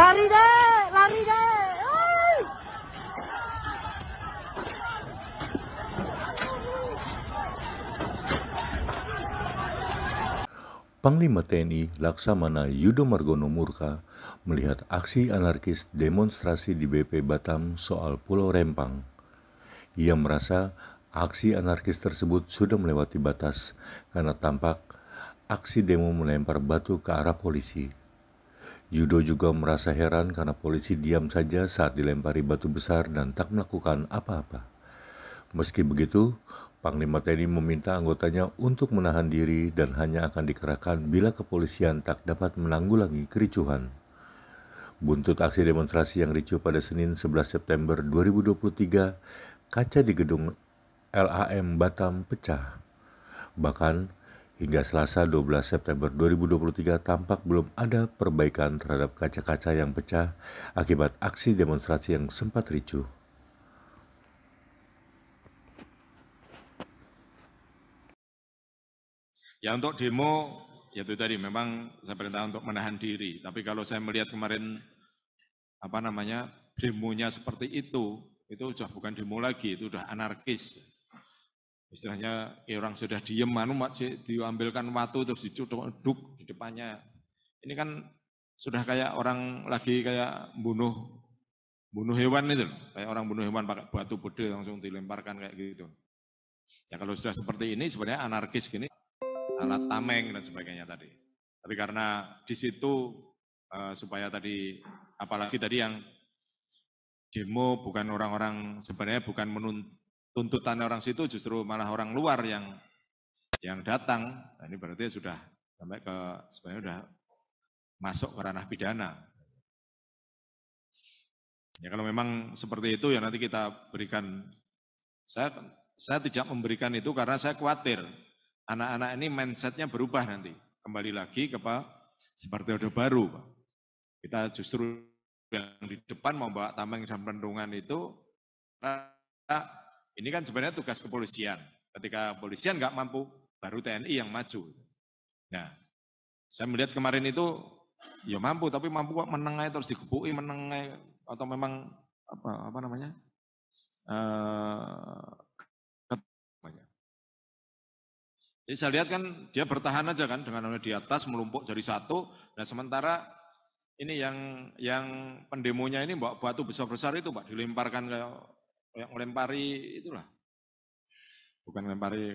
Lari deh, lari deh. Panglima TNI Laksamana Yudo Margono Murka melihat aksi anarkis demonstrasi di BP Batam soal Pulau Rempang. Ia merasa aksi anarkis tersebut sudah melewati batas karena tampak aksi demo melempar batu ke arah polisi. Yudo juga merasa heran karena polisi diam saja saat dilempari batu besar dan tak melakukan apa-apa. Meski begitu, Panglima TNI meminta anggotanya untuk menahan diri dan hanya akan dikerahkan bila kepolisian tak dapat menanggulangi kericuhan. Buntut aksi demonstrasi yang ricuh pada Senin 11 September 2023, kaca di gedung LAM Batam pecah. Bahkan, hingga Selasa 12 September 2023 tampak belum ada perbaikan terhadap kaca-kaca yang pecah akibat aksi demonstrasi yang sempat ricuh. Ya untuk demo, ya itu tadi memang saya perintah untuk menahan diri. Tapi kalau saya melihat kemarin apa namanya demonya seperti itu, itu sudah bukan demo lagi, itu sudah anarkis. Istilahnya ya orang sudah diem, anu diambilkan waktu terus dicuduk di depannya. Ini kan sudah kayak orang lagi kayak bunuh bunuh hewan itu, kayak orang bunuh hewan pakai batu bede langsung dilemparkan kayak gitu. Ya kalau sudah seperti ini sebenarnya anarkis gini alat tameng dan sebagainya tadi. Tapi karena di situ uh, supaya tadi apalagi tadi yang demo bukan orang-orang sebenarnya bukan tuntutan orang situ justru malah orang luar yang yang datang. Nah, ini berarti sudah sampai ke sebenarnya sudah masuk ke ranah pidana. Ya kalau memang seperti itu ya nanti kita berikan saya saya tidak memberikan itu karena saya khawatir anak-anak ini mindsetnya berubah nanti. Kembali lagi ke Pak, seperti orde baru. Kita justru yang di depan membawa tameng dan perlindungan itu, ini kan sebenarnya tugas kepolisian. Ketika kepolisian nggak mampu, baru TNI yang maju. Nah, saya melihat kemarin itu, ya mampu, tapi mampu kok menengai terus digebuki menengai atau memang apa apa namanya uh, jadi saya lihat kan dia bertahan aja kan dengan di atas melumpuk jadi satu dan sementara ini yang yang pendemonya ini bawa batu besar-besar itu Pak dilemparkan kayak yang melempari itulah. Bukan melempari